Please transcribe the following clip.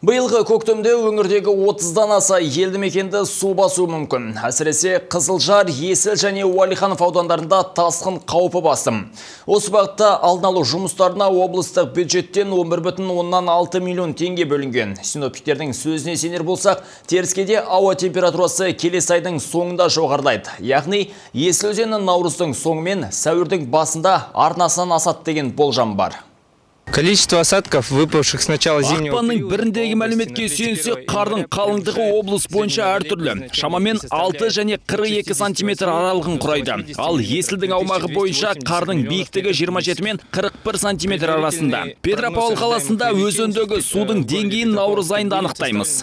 Биылғы көктемде өңірдегі 30-дан аса елді мекенді су басу мүмкін. Әсіресе Қызылжар, Есіл және Уалиханов аудандарында тасқын қаупі басым. Осы бағытта алдын алу жұмыстарына облыстық бюджеттен 11,6 миллион теңге бөлінген. Синоптиктердің сөзіне сенер болсақ, теріскеде ауа температурасы келесі айдың соңында жоғарылайды. Яғни Есіл наурыздың соңы мен сәуірдің басында арнасынан асады деген болжам бар. Количество осадков, выпавших с начала зимнего Ақпанның біріндегі мәліметке сүйенсек, қардың қалыңдығы облыс бойынша әртүрлі. Шамамен 6 және 42 сантиметр аралығын құрайды. Ал Есілдің аумағы бойынша қардың биіктігі 27 мен 41 сантиметр арасында. Петропавл қаласында өзендегі судың деңгейін наурыз айында анықтаймыз.